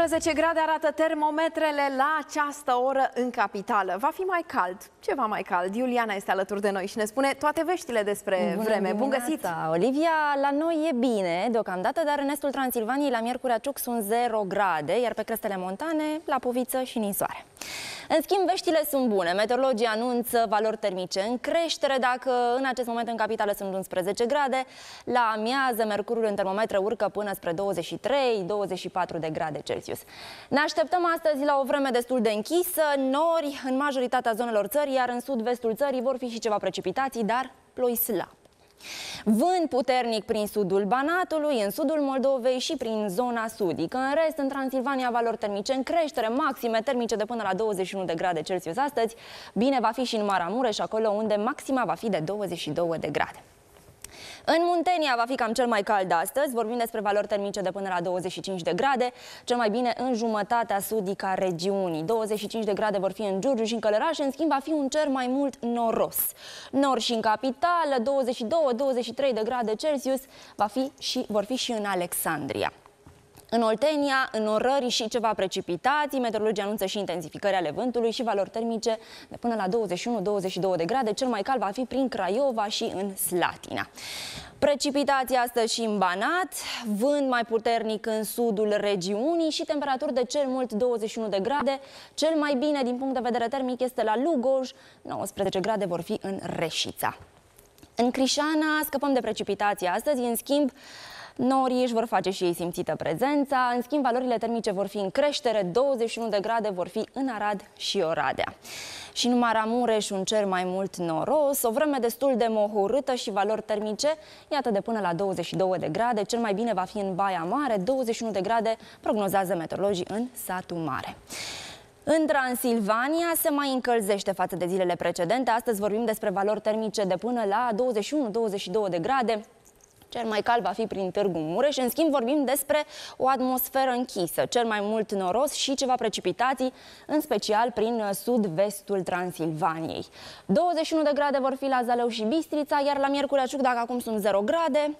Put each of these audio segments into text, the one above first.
11 grade arată termometrele la această oră în capitală. Va fi mai cald, ceva mai cald. Iuliana este alături de noi și ne spune toate veștile despre Bună vreme. Bun găsit! Olivia, la noi e bine deocamdată, dar în estul Transilvaniei la Miercurea Ciuc sunt 0 grade, iar pe crestele montane la Puviță și Ninsoare. În schimb, veștile sunt bune. Meteorologii anunță valori termice în creștere. Dacă în acest moment în capitală sunt 11 grade, la amiază mercurul în termometre urcă până spre 23-24 de grade Celsius. Ne așteptăm astăzi la o vreme destul de închisă, nori în majoritatea zonelor țării, iar în sud-vestul țării vor fi și ceva precipitații, dar ploi slab. Vânt puternic prin sudul Banatului, în sudul Moldovei și prin zona sudică. În rest, în Transilvania, valori termice în creștere, maxime termice de până la 21 de grade Celsius astăzi. Bine va fi și în Maramureș, acolo unde maxima va fi de 22 de grade. În Muntenia va fi cam cel mai cald astăzi, vorbim despre valori termice de până la 25 de grade, cel mai bine în jumătatea sudică a regiunii. 25 de grade vor fi în Giurgiu și în Călăraș, în schimb va fi un cer mai mult noros. Nor și în capitală, 22-23 de grade Celsius, va fi și, vor fi și în Alexandria. În Oltenia, în orări și ceva precipitații, meteorologii anunță și intensificări ale vântului și valori termice de până la 21-22 de grade. Cel mai cald va fi prin Craiova și în Slatina. Precipitații astăzi și în Banat, vânt mai puternic în sudul regiunii și temperaturi de cel mult 21 de grade. Cel mai bine din punct de vedere termic este la Lugoj, 19 grade vor fi în Reșița. În Crișana scăpăm de precipitații astăzi, în schimb Norii își vor face și ei simțită prezența, în schimb valorile termice vor fi în creștere, 21 de grade vor fi în Arad și Oradea. Și în Maramureș un cer mai mult noros, o vreme destul de mohorâtă și valori termice, iată de până la 22 de grade, cel mai bine va fi în Baia Mare, 21 de grade prognozează meteorologii în satul mare. În Transilvania se mai încălzește față de zilele precedente. Astăzi vorbim despre valori termice de până la 21-22 de grade. Cel mai cald va fi prin Târgu Mureș. În schimb, vorbim despre o atmosferă închisă, cel mai mult noros și ceva precipitații, în special prin sud-vestul Transilvaniei. 21 de grade vor fi la Zalău și Bistrița, iar la Miercurea Ciuc, dacă acum sunt 0 grade,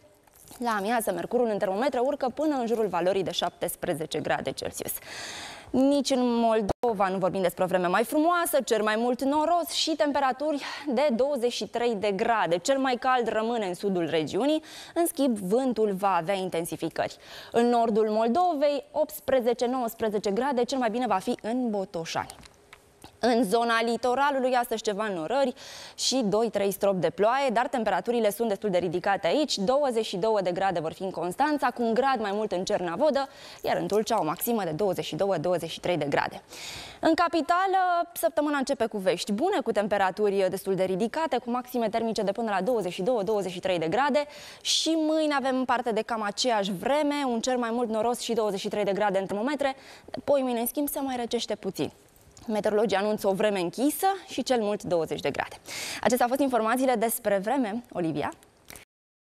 la amiază, mercurul în termometre urcă până în jurul valorii de 17 grade Celsius. Nici în Moldova nu vorbim despre o vreme mai frumoasă, cer mai mult noros și temperaturi de 23 de grade. Cel mai cald rămâne în sudul regiunii, în schimb vântul va avea intensificări. În nordul Moldovei 18-19 grade, cel mai bine va fi în Botoșani. În zona litoralului astăzi ceva norări și 2-3 stropi de ploaie, dar temperaturile sunt destul de ridicate aici. 22 de grade vor fi în Constanța, cu un grad mai mult în Cernavodă, iar în Tulcea o maximă de 22-23 de grade. În capitală, săptămâna începe cu vești bune, cu temperaturi destul de ridicate, cu maxime termice de până la 22-23 de grade și mâine avem parte de cam aceeași vreme, un cer mai mult noros și 23 de grade în termometre, apoi mâine în schimb se mai răcește puțin. Meteorologii anunță o vreme închisă și cel mult 20 de grade. Acestea au fost informațiile despre vreme. Olivia?